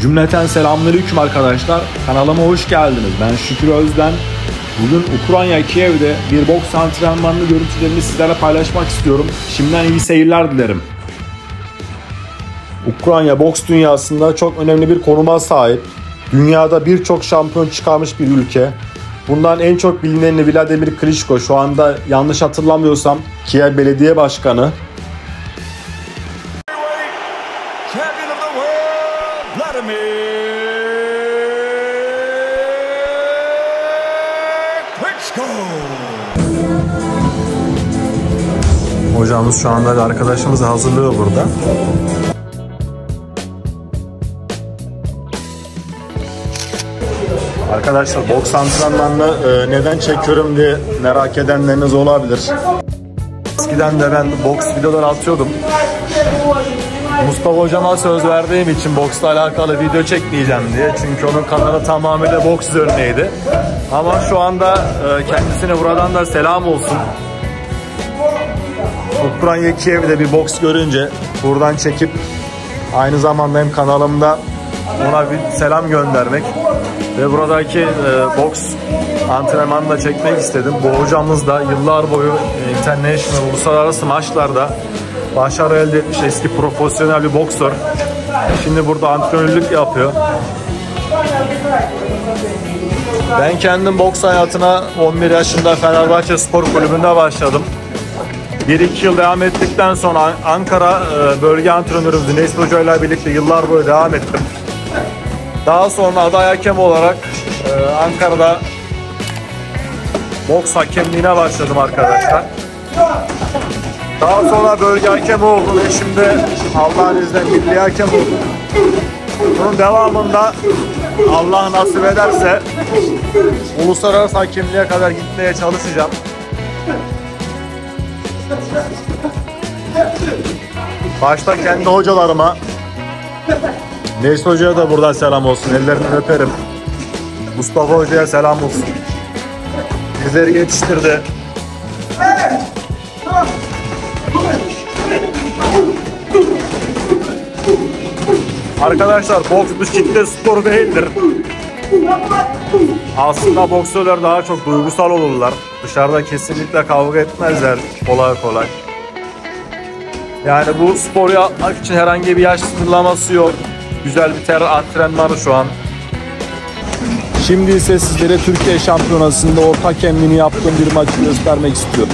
Cümleten selamünaleyküm arkadaşlar. Kanalıma hoş geldiniz. Ben Şükür Özden. Bugün Ukrayna Kiev'de bir boks antrenmanını görüntülerini sizlerle paylaşmak istiyorum. Şimdiden iyi seyirler dilerim. Ukrayna boks dünyasında çok önemli bir konuma sahip. Dünyada birçok şampiyon çıkarmış bir ülke. Bundan en çok bilineni Vladimir Klitschko şu anda yanlış hatırlamıyorsam Kiev Belediye Başkanı. Hocamız şu anda arkadaşımız hazırlıyor burada. Arkadaşlar boks antrenmanını e, neden çekiyorum diye merak edenleriniz olabilir. Eskiden de ben boks videoları atıyordum. Mustafa hocama söz verdiğim için boksla alakalı video çekmeyeceğim diye. Çünkü onun kanalı tamamıyla boks üzerineydi. Ama şu anda e, kendisine buradan da selam olsun. Ukrayna Kiev'de bir boks görünce buradan çekip aynı zamanda hem kanalımda ona bir selam göndermek ve buradaki e, boks antrenmanını da çekmek istedim. Bu hocamız da yıllar boyu e, international uluslararası maçlarda başarı elde etmiş eski profesyonel bir boksör. Şimdi burada antrenörlük yapıyor. Ben kendim boks hayatına 11 yaşında Fenerbahçe Spor Kulübü'nde başladım. 1-2 yıl devam ettikten sonra An- Ankara e, bölge antrenörümüz Nesil Hoca ile birlikte yıllar boyu devam ettim. Daha sonra aday hakem olarak e, Ankara'da boks hakemliğine başladım arkadaşlar. Daha sonra bölge hakemi oldum ve şimdi Allah'ın izniyle milli hakem oldum. Bunun devamında Allah nasip ederse uluslararası hakemliğe kadar gitmeye çalışacağım. Başta kendi hocalarıma Neyse Hoca'ya da buradan selam olsun. Ellerinden öperim. Mustafa Hoca'ya selam olsun. Bizleri yetiştirdi. Arkadaşlar boks bir şiddet sporu değildir. Aslında boksörler daha çok duygusal olurlar. Dışarıda kesinlikle kavga etmezler kolay kolay. Yani bu sporu yapmak için herhangi bir yaş sınırlaması yok. Güzel bir ter antrenmanı şu an. Şimdi ise sizlere Türkiye Şampiyonası'nda orta hakemliğini yaptığım bir maçı göstermek istiyorum.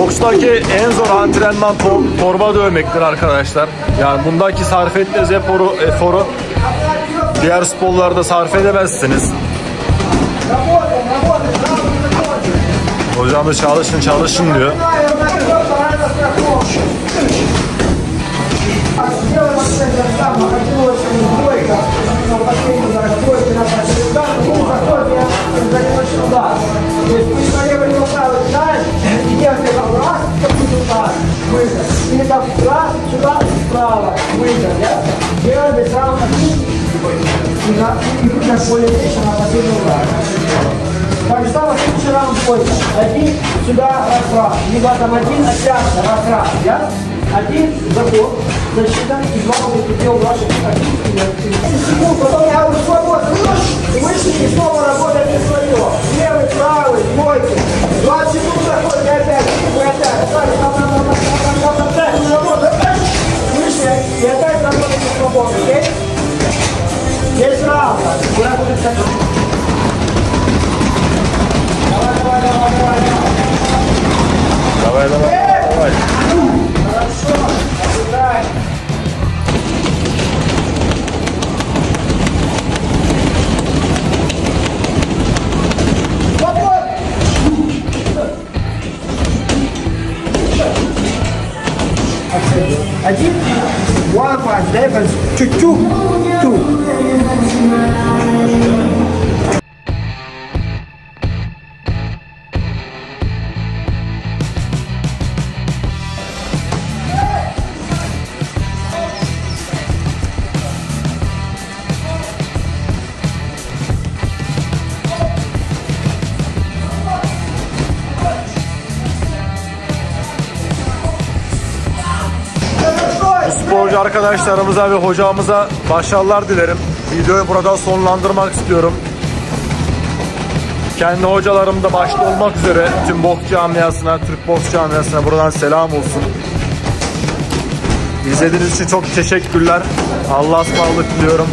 Boksdaki en zor antrenman to torba dövmektir arkadaşlar. Yani bundaki sarf ettiğiniz eforu, eforu diğer sporlarda sarf edemezsiniz. Hocamız çalışın çalışın diyor. на, и выбрать более меньше на последний удар. Пакистана лучше раунд бойся. Один сюда раз-раз. Либо там один отряд раз-раз. Я? Один заход, защита и два улетел в ваших активах. Секунд, потом я уже свободен. Вышли и снова работает heavens to do to arkadaşlarımıza ve hocamıza başarılar dilerim. Videoyu burada sonlandırmak istiyorum. Kendi hocalarım da başta olmak üzere tüm boks camiasına, Türk boks camiasına buradan selam olsun. İzlediğiniz için çok teşekkürler. Allah'a ısmarladık diliyorum.